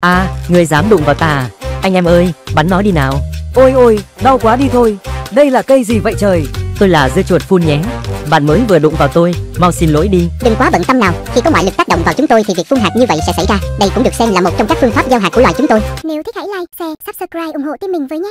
À, người dám đụng vào ta? Anh em ơi, bắn nó đi nào. Ôi ôi, đau quá đi thôi. Đây là cây gì vậy trời? Tôi là dưa chuột phun nhé. Bạn mới vừa đụng vào tôi, mau xin lỗi đi. Đừng quá bận tâm nào, khi có ngoại lực tác động vào chúng tôi thì việc phun hạt như vậy sẽ xảy ra. Đây cũng được xem là một trong các phương pháp giao hạt của loài chúng tôi. Nếu thích hãy like, share, subscribe ủng hộ team mình với nhé.